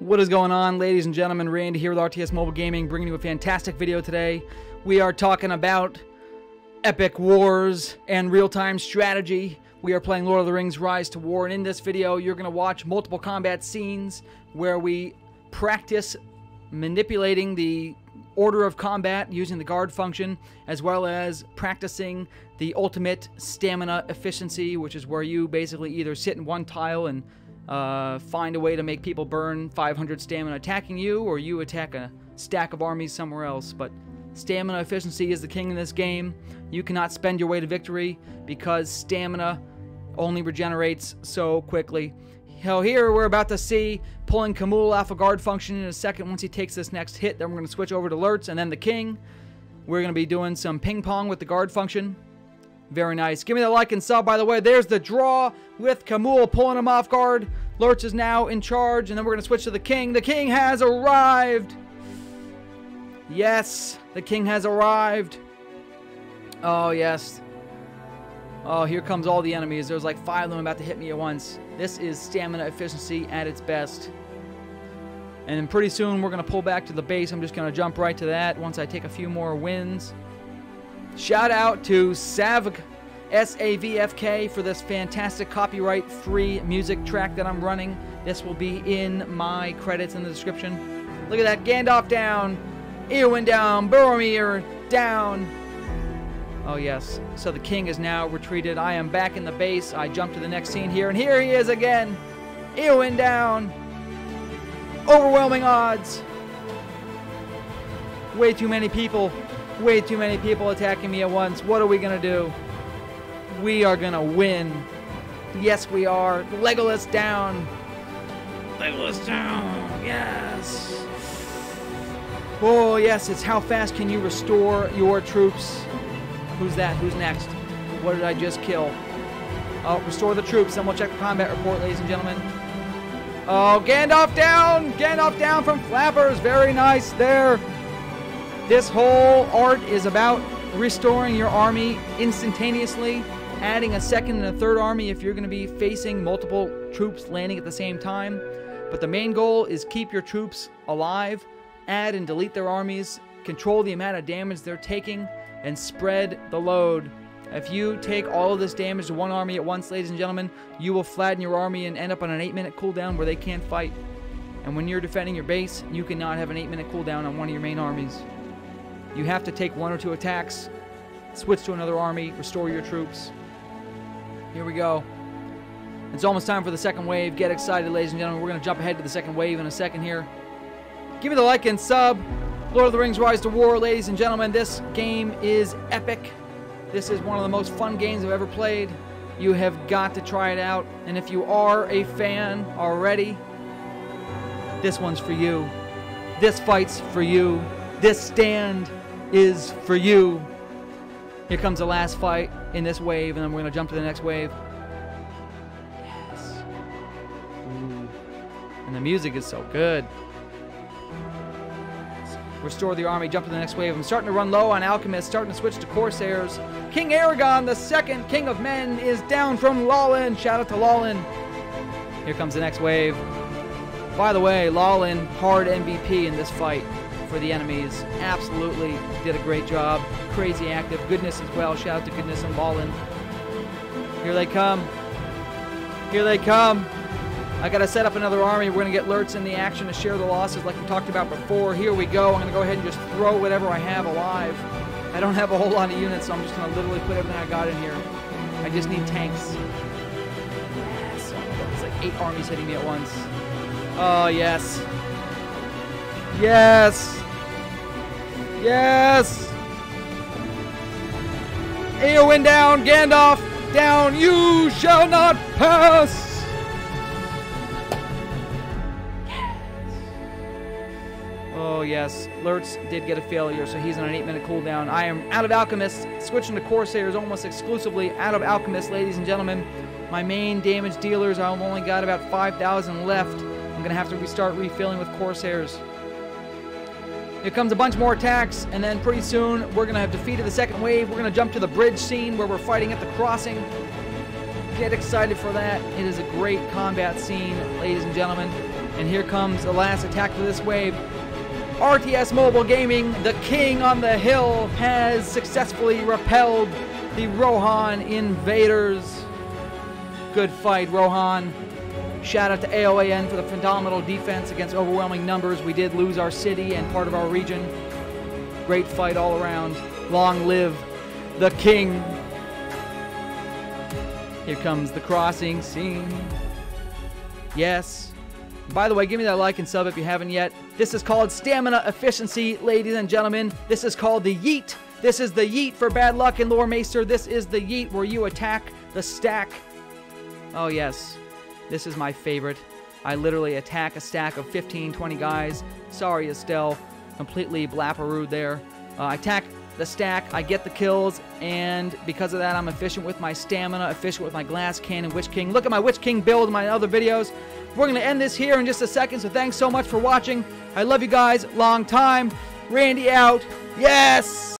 What is going on, ladies and gentlemen? Randy here with RTS Mobile Gaming, bringing you a fantastic video today. We are talking about epic wars and real-time strategy. We are playing Lord of the Rings Rise to War, and in this video, you're going to watch multiple combat scenes where we practice manipulating the order of combat using the guard function, as well as practicing the ultimate stamina efficiency, which is where you basically either sit in one tile and uh, find a way to make people burn 500 stamina attacking you, or you attack a stack of armies somewhere else. But stamina efficiency is the king in this game. You cannot spend your way to victory because stamina only regenerates so quickly. Hell, here we're about to see pulling Khamûl off a guard function in a second once he takes this next hit. Then we're going to switch over to Lurtz and then the King. We're going to be doing some ping pong with the guard function. Very nice. Give me the like and sub, by the way. There's the draw with Khamûl pulling him off guard. Lurtz is now in charge, and then we're going to switch to the King. The King has arrived. Yes, the King has arrived. Oh, yes. Oh, here comes all the enemies. There's like five of them about to hit me at once. This is stamina efficiency at its best. And pretty soon we're going to pull back to the base. I'm just going to jump right to that once I take a few more wins. Shout out to Savfk, S-A-V-F-K, for this fantastic copyright-free music track that I'm running. This will be in my credits in the description. Look at that. Gandalf down. Eowyn down. Boromir down. Oh, yes. So the king is now retreated. I am back in the base. I jump to the next scene here, and here he is again. Eowyn down. Overwhelming odds. Way too many people. Way too many people attacking me at once. What are we going to do? We are going to win. Yes, we are. Legolas down. Legolas down. Yes. Oh, yes. It's how fast can you restore your troops Who's that? Who's next? What did I just kill? Oh, restore the troops. Then we'll check the combat report, ladies and gentlemen. Oh, Gandalf down! Gandalf down from Flappers. Very nice there. This whole art is about restoring your army instantaneously, adding a second and a third army if you're going to be facing multiple troops landing at the same time. But the main goal is keep your troops alive, add and delete their armies, control the amount of damage they're taking, and spread the load. If you take all of this damage to one army at once, ladies and gentlemen, you will flatten your army and end up on an 8 minute cooldown where they can't fight. And when you're defending your base, you cannot have an 8 minute cooldown on one of your main armies. You have to take one or two attacks, switch to another army, restore your troops. Here we go. It's almost time for the second wave. Get excited, ladies and gentlemen. We're going to jump ahead to the second wave in a second here. Give me the like and sub. Lord of the Rings Rise to War, ladies and gentlemen, this game is epic. This is one of the most fun games I've ever played. You have got to try it out. And if you are a fan already, this one's for you. This fight's for you. This stand is for you. Here comes the last fight in this wave, and then we're going to jump to the next wave. Yes. Ooh. And the music is so good. Restore the army, jump to the next wave. I'm starting to run low on alchemists, starting to switch to corsairs. King Aragorn, the second king of men, is down from Lollin. Shout out to Lollin. Here comes the next wave. By the way, Lollin, hard MVP in this fight for the enemies. Absolutely did a great job. Crazy active. Goodness as well. Shout out to Goodness and Lollin. Here they come. Here they come. I got to set up another army. We're going to get Lurtz in the action to share the losses like we talked about before. Here we go. I'm going to go ahead and just throw whatever I have alive. I don't have a whole lot of units, so I'm just going to literally put everything I got in here. I just need tanks. Yes. It's like eight armies hitting me at once. Oh, yes. Yes. Yes. Eowyn down. Gandalf down. You shall not pass. Oh, yes. Lurtz did get a failure, so he's on an 8-minute cooldown. I am out of Alchemist, switching to Corsairs almost exclusively out of Alchemist, ladies and gentlemen. My main damage dealers, I've only got about 5,000 left. I'm going to have to restart refilling with Corsairs. Here comes a bunch more attacks, and then pretty soon we're going to have defeated the second wave. We're going to jump to the bridge scene where we're fighting at the crossing. Get excited for that. It is a great combat scene, ladies and gentlemen. And here comes the last attack for this wave. RTS Mobile Gaming, the king on the hill, has successfully repelled the Rohan invaders. Good fight, Rohan. Shout out to AOAN for the phenomenal defense against overwhelming numbers. We did lose our city and part of our region. Great fight all around. Long live the king. Here comes the crossing scene. Yes. By the way, give me that like and sub if you haven't yet. This is called stamina efficiency, ladies and gentlemen. This is called the yeet. This is the yeet for bad luck in Lore Maester. This is the yeet where you attack the stack. Oh, yes. This is my favorite. I literally attack a stack of 15, 20 guys. Sorry, Estelle. Completely blapperooed there. Uh, I attack the stack, I get the kills, and because of that, I'm efficient with my stamina, efficient with my glass cannon, Witch King. Look at my Witch King build in my other videos. We're going to end this here in just a second, so thanks so much for watching. I love you guys. Long time. Randy out. Yes!